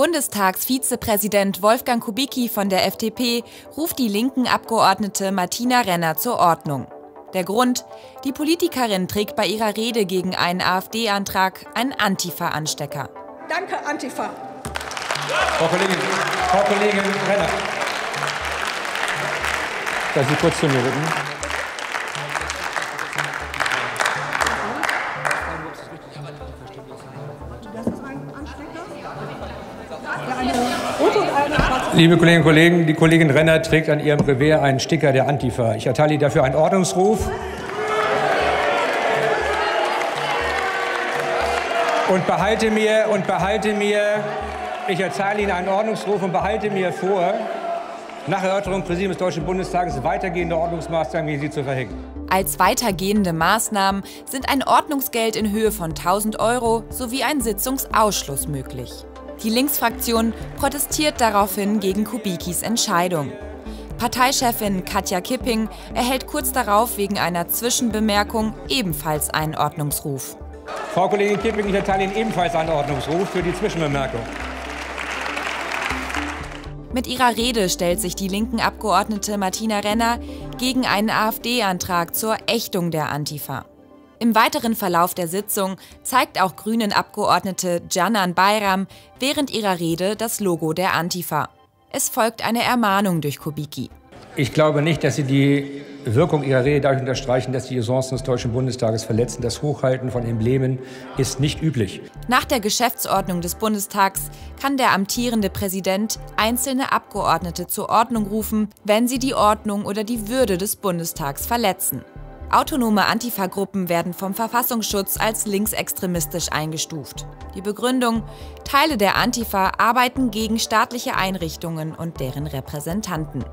Bundestagsvizepräsident Wolfgang Kubicki von der FDP ruft die linken Abgeordnete Martina Renner zur Ordnung. Der Grund? Die Politikerin trägt bei ihrer Rede gegen einen AfD-Antrag einen Antifa-Anstecker. Danke, Antifa. Frau Kollegin, Frau Kollegin Renner. Darf Sie kurz zu mir bitten? Liebe Kolleginnen und Kollegen, die Kollegin Renner trägt an ihrem Revers einen Sticker der Antifa. Ich erteile Ihnen dafür einen Ordnungsruf. Und behalte mir, und behalte mir, ich erteile Ihnen einen Ordnungsruf und behalte mir vor, nach Erörterung Präsidiums des Deutschen Bundestages weitergehende Ordnungsmaßnahmen gegen Sie zu verhängen. Als weitergehende Maßnahmen sind ein Ordnungsgeld in Höhe von 1000 Euro sowie ein Sitzungsausschluss möglich. Die Linksfraktion protestiert daraufhin gegen Kubikis Entscheidung. Parteichefin Katja Kipping erhält kurz darauf wegen einer Zwischenbemerkung ebenfalls einen Ordnungsruf. Frau Kollegin Kipping, ich erteile Ihnen ebenfalls einen Ordnungsruf für die Zwischenbemerkung. Mit ihrer Rede stellt sich die linken Abgeordnete Martina Renner gegen einen AfD-Antrag zur Ächtung der Antifa. Im weiteren Verlauf der Sitzung zeigt auch Grünen-Abgeordnete Canan Bayram während ihrer Rede das Logo der Antifa. Es folgt eine Ermahnung durch Kubicki. Ich glaube nicht, dass Sie die Wirkung Ihrer Rede dadurch unterstreichen, dass Sie die Usancen des Deutschen Bundestages verletzen. Das Hochhalten von Emblemen ist nicht üblich. Nach der Geschäftsordnung des Bundestags kann der amtierende Präsident einzelne Abgeordnete zur Ordnung rufen, wenn sie die Ordnung oder die Würde des Bundestags verletzen. Autonome Antifa-Gruppen werden vom Verfassungsschutz als linksextremistisch eingestuft. Die Begründung, Teile der Antifa arbeiten gegen staatliche Einrichtungen und deren Repräsentanten.